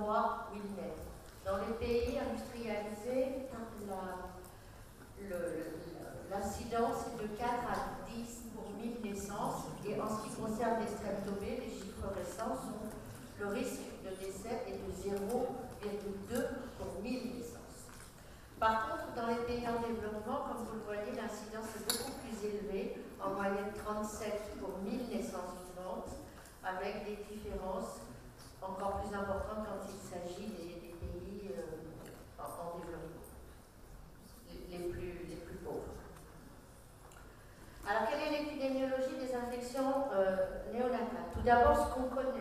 Walk d'abord, ce qu'on connaît.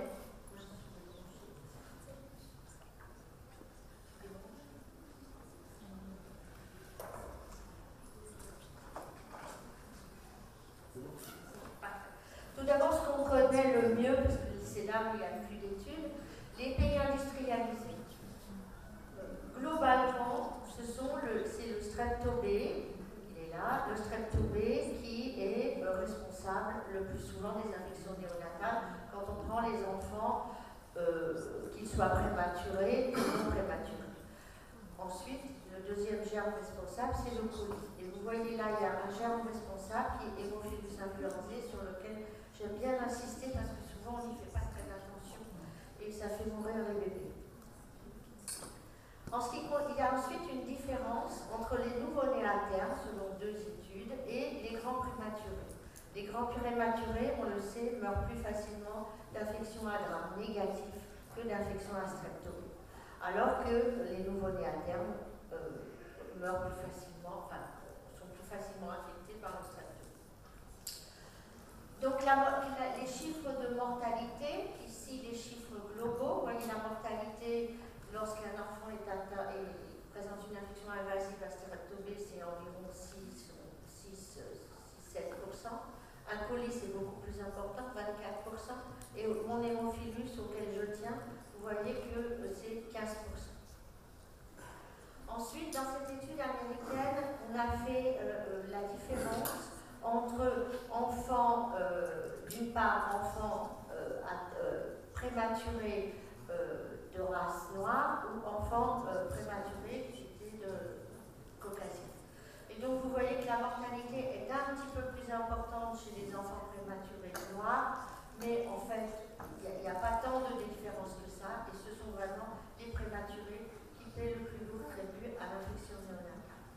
Qu'ils soient prématurés ou non prématurés. Ensuite, le deuxième germe responsable, c'est le colis. Et vous voyez là, il y a un germe responsable qui est Hémophilus influenzae sur lequel J'aime bien insister parce que souvent on n'y fait pas très attention et ça fait mourir les bébés. En ce qui, il y a ensuite une différence entre les nouveau-nés à terme, selon deux études, et les grands prématurés. Les grands prématurés, on le sait, meurent plus facilement d'infections à gramme négatif que d'infections à streptomie. Alors que les nouveau-nés à terme euh, meurent plus facilement, enfin, sont plus facilement infectés par le streptomie. Donc les chiffres de mortalité, ici les chiffres globaux, vous voyez la mortalité lorsqu'un enfant est atteint et présente une infection invasive à streptobé, c'est environ 6, 7 Un colis, c'est beaucoup plus important, 24 Et mon hémophilus auquel je tiens, vous voyez que c'est 15 Ensuite, dans cette étude américaine, on a fait euh, euh, la différence entre enfants, euh, d'une part enfants euh, euh, prématurés de race noire ou enfants prématurés qui étaient de caucasiens. Et donc vous voyez que la mortalité est un petit peu plus importante chez les enfants prématurés noirs, mais en fait, il n'y a, pas tant de différence que ça, et ce sont vraiment les prématurés qui paient le plus lourd tribut à l'infection néonatale.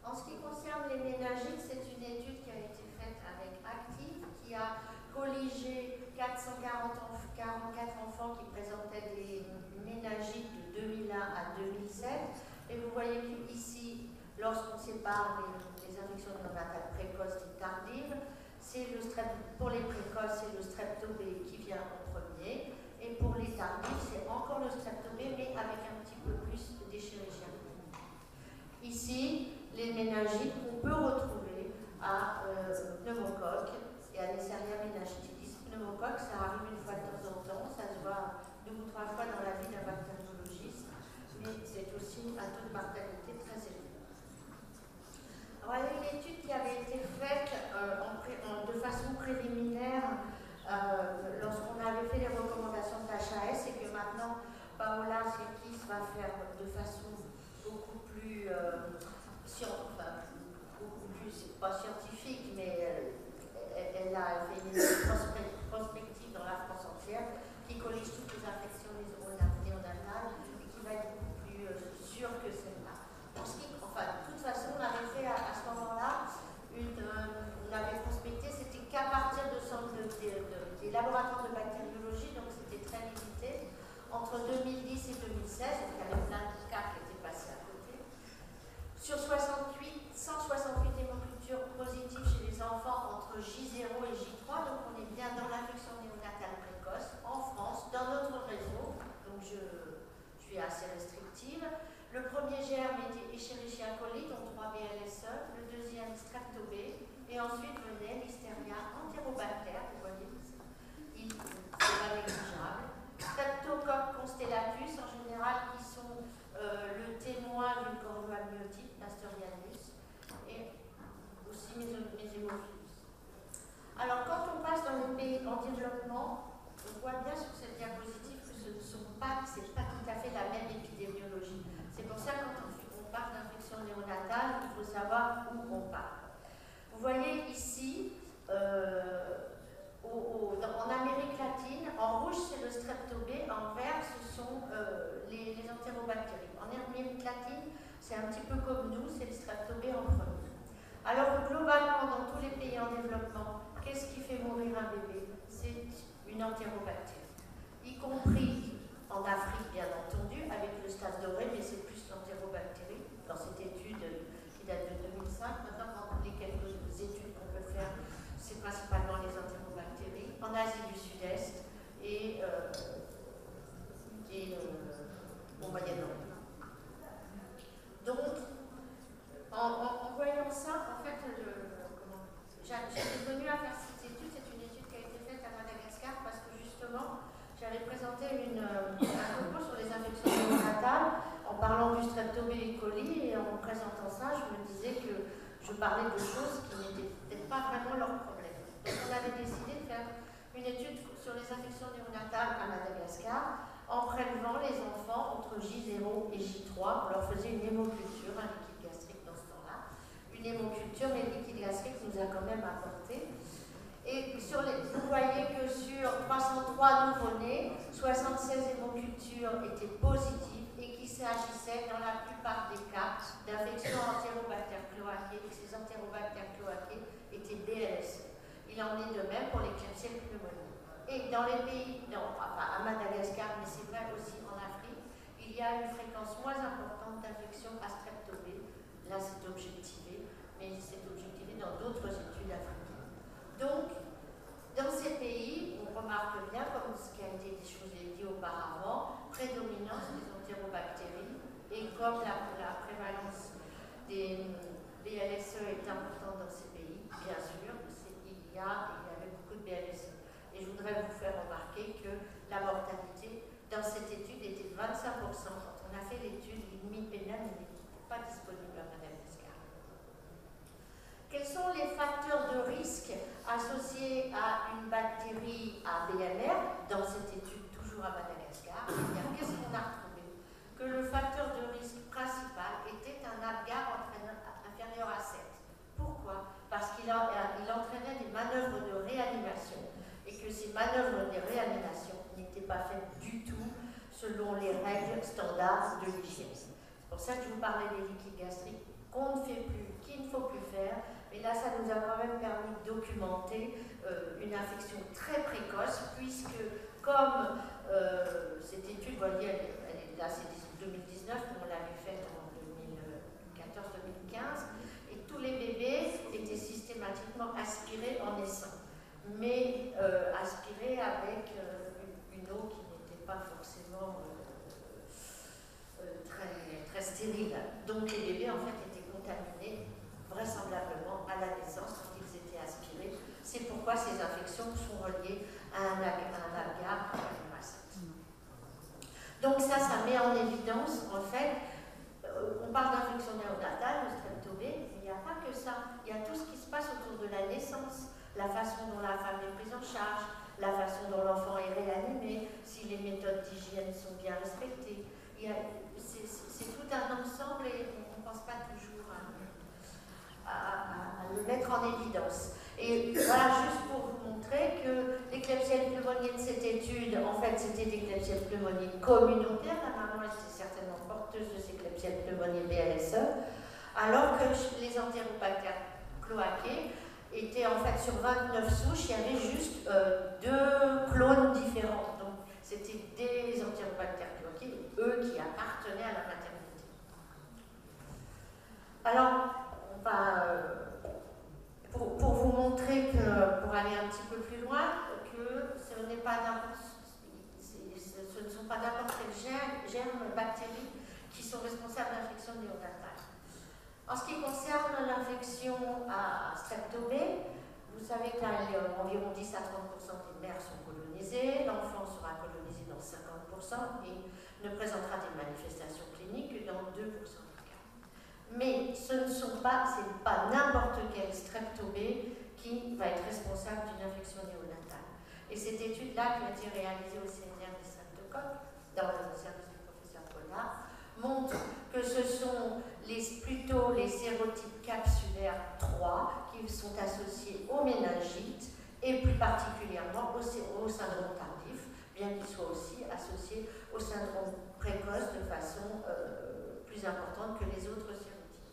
En ce qui concerne les ménagites, c'est une étude qui a été faite avec Active, qui a colligé 444 enfants qui présentaient des ménagites de 2001 à 2007. Et vous voyez qu'ici, lorsqu'on sépare les, infections neonatales précoces et tardives, le pour les précoces, c'est le streptobé qui vient en premier. Et pour les tardives, c'est encore le streptobé, mais avec un petit peu plus d'échérichia. Ici, les méningites qu'on peut retrouver à euh, pneumocoque et à Neisseria méningitis. Pneumocoque, ça arrive une fois de temps en temps, ça se voit deux ou trois fois dans la vie d'un bactériologiste, mais c'est aussi un taux de mortalité très élevé. Alors, il y a une étude qui avait été faite euh, de façon préliminaire euh, lorsqu'on avait fait les recommandations de l'HAS et que maintenant Paola Sirkis va faire de façon beaucoup plus enfin, beaucoup plus, pas scientifique, mais elle, a fait une prospective dans la France entière qui corrige toutes les infections néonatales et qui va être beaucoup plus euh, sûre que celle-là. Enfin, de toute façon, on avait fait à, ce moment-là, euh, on avait prospecté, c'était qu'à partir de, des laboratoires de bactériologie, donc c'était très limité. Entre 2010 et 2016, il y avait plein de cas qui étaient passés à sur 68, 168 hémocultures positives chez les enfants entre J0 et J3, donc on est bien dans l'infection néonatale précoce en France, dans notre réseau, donc je, suis assez restrictive. Le premier germe était Escherichia coli, donc 3 BLSE, le deuxième Streptobé, et ensuite venait Listeria enterobacter, vous voyez, il c'est pas négligeable. Streptocoque constellatus, en général, qui sont euh, le témoin d'une chorioamniotique, Pastorianus, et aussi Mésémophilus. Alors, quand on passe dans les pays en développement, on voit bien sur cette diapositive que ce ne sont c'est pas tout à fait la même épidémiologie. C'est pour ça que quand néonatale, il faut savoir où on parle. Vous voyez ici, euh, en Amérique latine, en rouge c'est le strepto B, en vert ce sont euh, les, les entérobactéries. En Amérique latine, c'est un petit peu comme nous, c'est le strepto B en premier. Alors globalement, dans tous les pays en développement, qu'est-ce qui fait mourir un bébé? C'est une entérobactérie, y compris en Afrique bien entendu, avec le stade doré, mais c'est plus. Dans cette étude qui date de 2005, maintenant, dans les quelques études qu'on peut faire, c'est principalement les entérobactéries en Asie du Sud-Est et, euh, euh, au Moyen-Orient. Donc, en, voyant ça, en fait, j'étais venue à faire cette étude, c'est une étude qui a été faite à Madagascar parce que justement, j'avais présenté une, un propos sur les infections néonatales en parlant du et en présentant ça, je me disais que je parlais de choses qui n'étaient peut-être pas vraiment leur problème. On avait décidé de faire une étude sur les infections néonatales à Madagascar en prélevant les enfants entre J0 et J3. On leur faisait une hémoculture, un liquide gastrique dans ce temps-là. Une hémoculture, mais le liquide gastrique nous a quand même apporté. Et vous voyez que sur 303 nouveau-nés, 76 hémocultures étaient positives s'agissait dans la plupart des cas d'infections entérobactères cloaquées ces entérobactères cloaquées étaient BLS. Il en est de même pour les pneumoniae. Et dans les pays, non, enfin à Madagascar, mais c'est vrai aussi en Afrique, il y a une fréquence moins importante d'infections à strep Là, c'est objectivé, mais c'est objectivé dans d'autres études africaines. Donc, dans ces pays, on remarque bien, comme ce qui a été dit auparavant, prédominance des et comme la, prévalence des BLSE est importante dans ces pays, bien sûr, il y, avait beaucoup de BLSE. Et je voudrais vous faire remarquer que la mortalité dans cette étude était de 25%. Quand on a fait l'étude, l'imipénal n'était pas disponible à Madagascar. Quels sont les facteurs de risque associés à une bactérie à BMR dans cette étude toujours à Madagascar eh Qu'est-ce qu'on a retrouvé Que le facteur de risque principal était un Apgar inférieur à 7. Pourquoi parce qu'il entraînait des manœuvres de réanimation et que ces manœuvres de réanimation n'étaient pas faites du tout selon les règles standards de l'hygiène. C'est pour ça que je vous parlais des liquides gastriques qu'on ne fait plus, qu'il ne faut plus faire. Mais là, ça nous a quand même permis de documenter euh, une infection très précoce, puisque comme euh, cette étude, vous voyez, là c'est 2019, on l'avait faite en 2014-2015, tous les bébés étaient systématiquement aspirés en naissant, mais euh, aspirés avec une, eau qui n'était pas forcément très, très stérile. Donc les bébés en fait étaient contaminés vraisemblablement à la naissance quand ils étaient aspirés. C'est pourquoi ces infections sont reliées à un, un agar Donc ça, ça met en évidence en fait on parle d'infection néonatale, le strepto mais il n'y a pas que ça. Il y a tout ce qui se passe autour de la naissance, la façon dont la femme est prise en charge, la façon dont l'enfant est réanimé, si les méthodes d'hygiène sont bien respectées. C'est tout un ensemble et on ne pense pas toujours à, le mettre en évidence. Et voilà, juste pour vous montrer que les Klebsiella pneumoniae de cette étude, en fait, c'était des Klebsiella pneumoniae communautaires. La maman était certainement porteuse de ces Klebsiella pneumoniae BLSE alors que les entérobactères cloaqués étaient en fait sur 29 souches, il y avait juste euh, deux clones différents. Donc c'était des entérobactères cloaqués, eux qui appartenaient à la maternité. Alors, euh, pour, pour, vous montrer que, pour aller un petit plus loin, que ce ne sont pas n'importe quels germes, bactéries qui sont responsables d'infections néonatales. En ce qui concerne l'infection à strepto vous savez qu'environ 10 à 30 des mères sont colonisées, l'enfant sera colonisé dans 50% et ne présentera des manifestations cliniques que dans 2% des cas. Mais ce ne sont pas, c'est pas n'importe quel strepto qui va être responsable d'une infection néonatale. Et cette étude-là, qui a été réalisée au CNR des Sainte-Coque, dans le service du professeur Connard, montre que ce sont plutôt les sérotypes capsulaires 3 qui sont associés aux méningites et plus particulièrement au, syndrome tardif, bien qu'ils soient aussi associés au syndrome précoce de façon euh, plus importante que les autres sérotypes.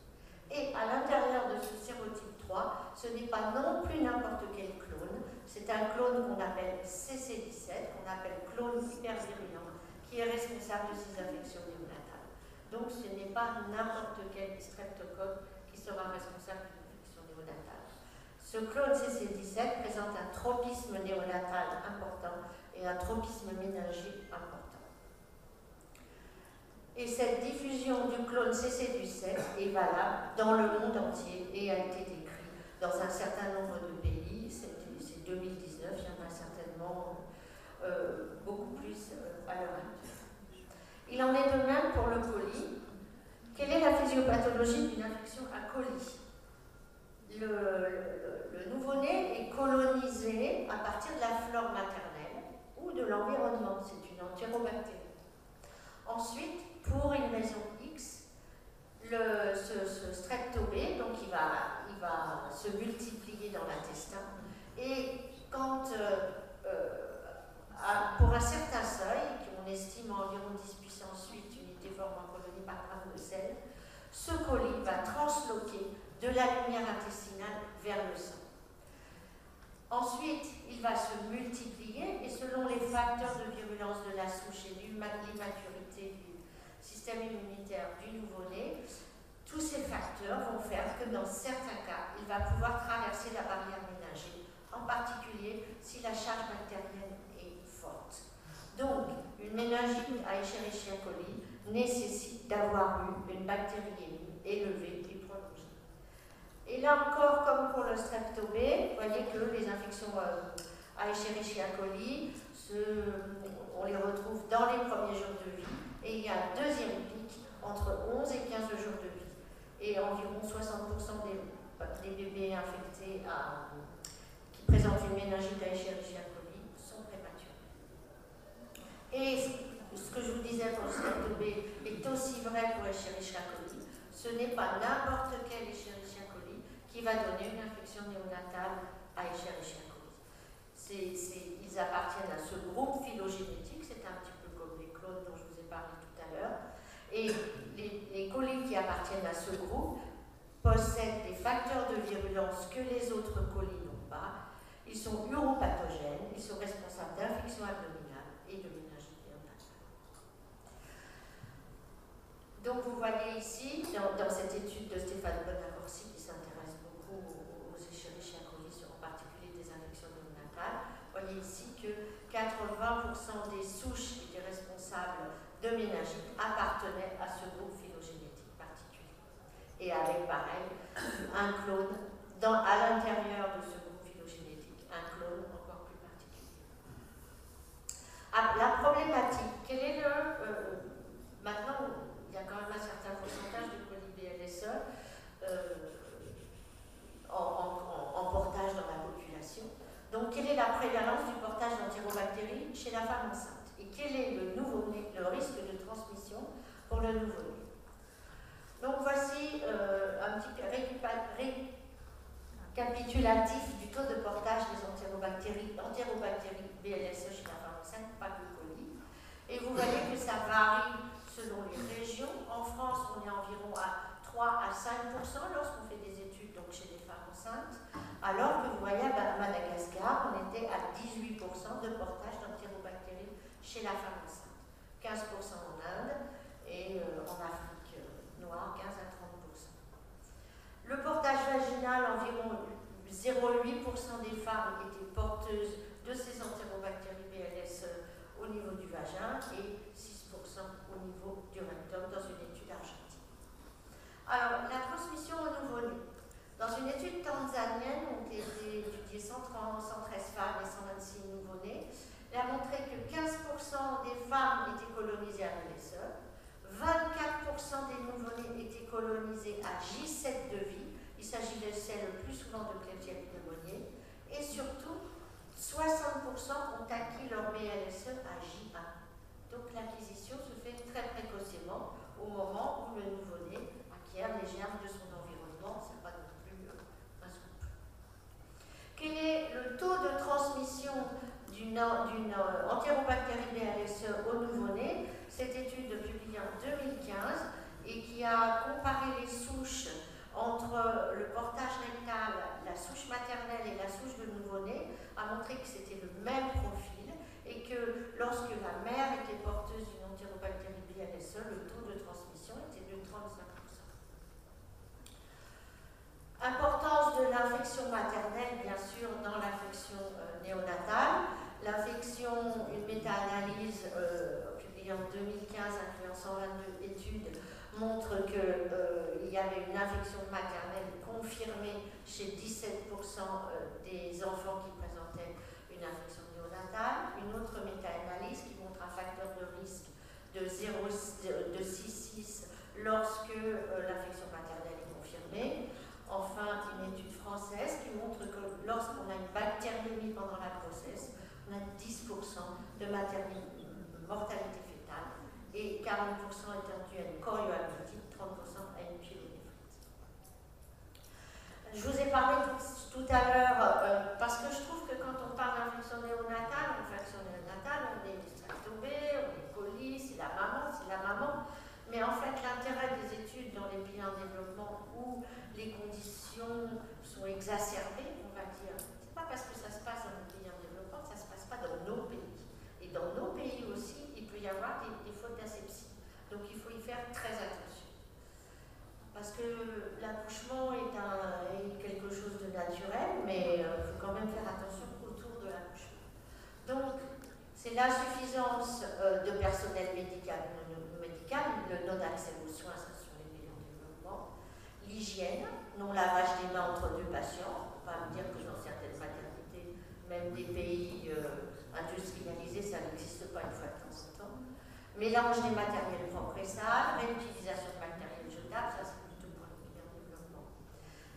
Et à l'intérieur de ce sérotype 3, ce n'est pas non plus n'importe quel clone, c'est un clone qu'on appelle CC17, qu'on appelle clone hypervirulent, qui est responsable de ces infections néonatales. Donc ce n'est pas n'importe quel streptocoque qui sera responsable d'une infection néonatale. Ce clone CC17 présente un tropisme néonatal important et un tropisme méningique important. Et cette diffusion du clone CC17 est valable dans le monde entier et a été décrit dans un certain nombre de pays. C'est 2019, il y en a certainement euh, beaucoup plus euh, à l'heure actuelle. Il en est de même pour le colis. Quelle est la physiopathologie d'une infection à colis? Le, nouveau-né est colonisé à partir de la flore maternelle ou de l'environnement. C'est une entérobactérie. Ensuite, pour une raison ce, ce streptobé, donc il va, il va se multiplier dans l'intestin, et quand, euh, euh, pour un certain seuil, qu'on estime environ 10 puissance 8 unités forme en colonie par gramme de sel, ce colis va transloquer de la lumière intestinale vers le sang. Ensuite, il va se multiplier et selon les facteurs de virulence de la souche et l'immaturité immunitaire du nouveau-né, tous ces facteurs vont faire que dans certains cas, il va pouvoir traverser la barrière ménagée, en particulier si la charge bactérienne est forte. Donc, une méningite à Escherichia coli nécessite d'avoir eu une bactérie élevée et prolongée. Et là encore, comme pour le strepto B, vous voyez que les infections euh, à Escherichia coli, on les retrouve dans les premiers jours de vie et il y a un deuxième pic entre 11 et 15 jours de vie. Et environ 60% des, bébés infectés qui présentent une méningite à Escherichia coli sont prématurés. Et ce que je vous disais pour le strep B est aussi vrai pour Escherichia coli. Ce n'est pas n'importe quel Escherichia coli qui va donner une infection néonatale à Escherichia coli. ils appartiennent à ce groupe phylogénétique, c'est un petit peu comme les clones dont je tout à l'heure. Et les, colis qui appartiennent à ce groupe possèdent des facteurs de virulence que les autres colis n'ont pas. Ils sont uropathogènes, ils sont responsables d'infections abdominales et de méningite. Donc vous voyez ici, dans, cette étude de Stéphane Bonacorsi qui s'intéresse beaucoup aux, aux Escherichia coli, en particulier des infections néonatales, vous voyez ici que 80% des souches étaient responsables de méningite appartenaient à ce groupe phylogénétique particulier. Et avec, pareil, un clone à l'intérieur de ce groupe phylogénétique, un clone encore plus particulier. Ah, la problématique, quel est le... Euh, maintenant, il y a quand même un certain pourcentage de poly-BLSE euh, en, en, portage dans la population. Donc, quelle est la prévalence du portage d'entérobactéries chez la femme enceinte? Quel est le, nouveau le risque de transmission pour le nouveau-né? Donc voici euh, un petit récapitulatif du taux de portage des entérobactéries, entérobactéries BLSE chez la enceinte, pas de colis. Et vous voyez que ça varie selon les régions. En France, on est environ à 3 à 5% lorsqu'on fait des études donc chez les femmes enceintes, alors que vous voyez à Madagascar, on était à 18% de portage chez la femme enceinte, 15% en Inde et euh, en Afrique euh, noire, 15 à 30%. Le portage vaginal, environ 0,8% des femmes étaient porteuses de ces entérobactéries BLS euh, au niveau du vagin et 6% au niveau du rectum dans une étude argentine. Alors, la transmission au nouveau-né. Dans une étude tanzanienne, ont été étudiées 113 femmes et 126 nouveau-nés il a montré que 15% des femmes étaient colonisées à l'ESE, 24% des nouveau-nés étaient colonisés à J7 de vie, il s'agit de celles le plus souvent de Klebsiella pneumoniae, et surtout 60% ont acquis leur BLSE à J1. Donc l'acquisition se fait très précocement au moment où le nouveau-né acquiert les germes de son environnement, c'est pas non plus des souches entre le portage rectal, la souche maternelle et la souche de nouveau-né a montré que c'était le même profil et que lorsque la mère était porteuse d'une entérobactérie BNSE, le taux de transmission était de 35%. Importance de l'infection maternelle, bien sûr, dans l'infection euh, néonatale. L'infection, une méta-analyse euh, publiée en 2015 incluant 122 études, montre qu'il euh, y avait une infection maternelle confirmée chez 17% des enfants qui présentaient une infection néonatale. Une autre méta-analyse qui montre un facteur de risque de 6,6 lorsque l'infection maternelle est confirmée. Enfin, une étude française qui montre que lorsqu'on a une bactériémie pendant la grossesse, on a 10% de mortalité fétale et 40% étant dû à une 30% à une pyélonéphrite. Je vous ai parlé tout, à l'heure, euh, parce que je trouve que quand on parle d'infection néonatale, infection néonatale, on est distractobé, on est poli, c'est la maman, c'est la maman. Mais en fait, l'intérêt des études dans les pays en développement où les conditions sont exacerbées, on va dire. C'est pas parce que ça se passe dans les pays en développement que ça se passe pas dans nos pays. Et dans nos pays aussi, il peut y avoir des, fautes d'asepsie. Donc il faut y faire très attention. Parce que l'accouchement est, quelque chose de naturel, mais il euh, faut quand même faire attention autour de l'accouchement. Donc, c'est l'insuffisance euh, de personnel médical le non-accès aux soins l'hygiène, non lavage des mains entre deux patients. On va me dire que dans certaines maternités, même des pays euh, industrialisés, ça n'existe pas une fois de temps en temps. Mélange des matériels propres et réutilisation de matériel jetable, ça c'est plutôt pour les pays en développement.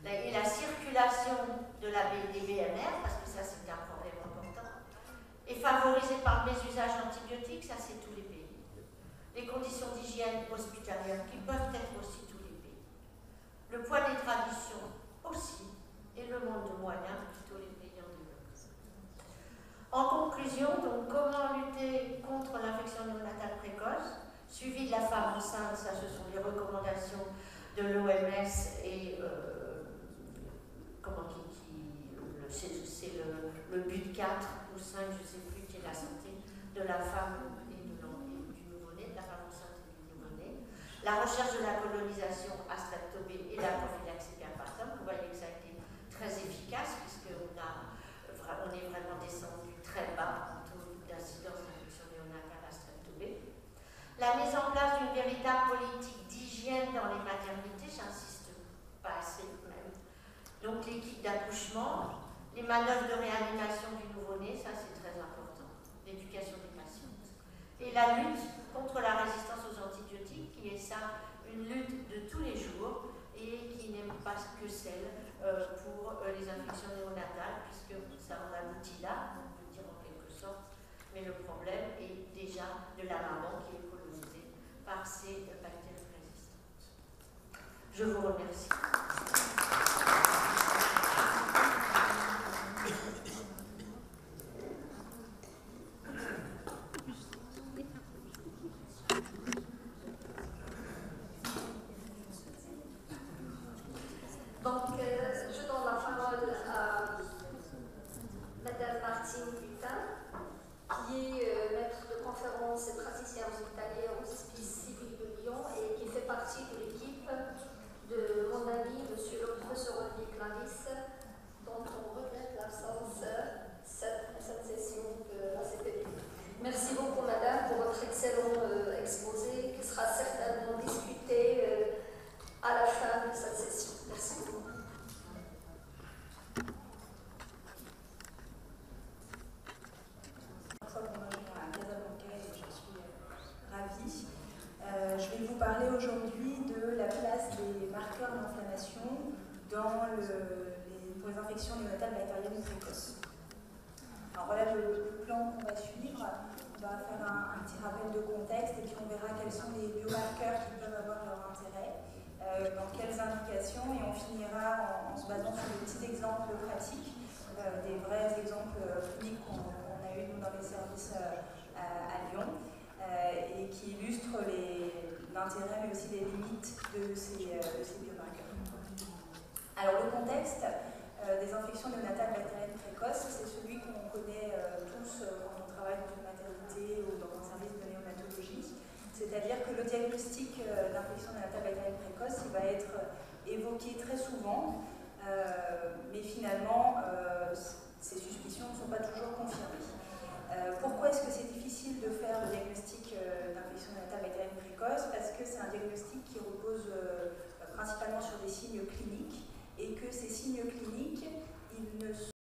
et la circulation de la, des BMR, parce que ça c'est un problème important, est favorisée par le mésusage d'antibiotiques, ça c'est tous les pays. Les conditions d'hygiène hospitalière qui peuvent être aussi le poids des traditions aussi, et le manque de moyens plutôt les pays en développement. En conclusion, donc, comment lutter contre l'infection néonatale précoce Suivi de la femme enceinte, ça ce sont les recommandations de l'OMS et euh, comment qui, c'est le, le, but 4 ou 5, je ne sais plus, qui est la santé de la femme et, du nouveau-né, de la femme enceinte et du nouveau-né. La recherche de la colonisation et la prophylaxie perpartum, vous voyez que ça a été très efficace puisqu'on on est vraiment descendu très bas en taux d'incidence d'infection néonatale à streptobé. La mise en place d'une véritable politique d'hygiène dans les maternités, j'insiste pas assez même. Donc l'équipe d'accouchement, les manœuvres de réanimation du nouveau-né, ça c'est très important, l'éducation. Et la lutte contre la résistance aux antibiotiques, qui est ça, une lutte de tous les jours, et qui n'aime pas que celle euh, pour euh, les infections néonatales, puisque ça en aboutit là, on peut dire en quelque sorte, mais le problème est déjà de la maman qui est colonisée par ces bactéries résistantes. Je vous remercie. Euh, et qui illustre l'intérêt mais aussi les limites de ces, biomarqueurs. Alors le contexte des infections néonatales bactériennes précoces, c'est celui qu'on connaît tous quand on travaille dans une maternité ou dans un service de néonatologie. C'est-à-dire que le diagnostic d'infection néonatale bactérienne précoce, il va être évoqué très souvent, mais finalement, ces suspicions ne sont pas toujours confirmées. Euh, pourquoi est-ce que c'est difficile de faire le diagnostic euh, d'infection néonatale bactérienne précoce? Parce que c'est un diagnostic qui repose euh, principalement sur des signes cliniques et que ces signes cliniques, ils ne sont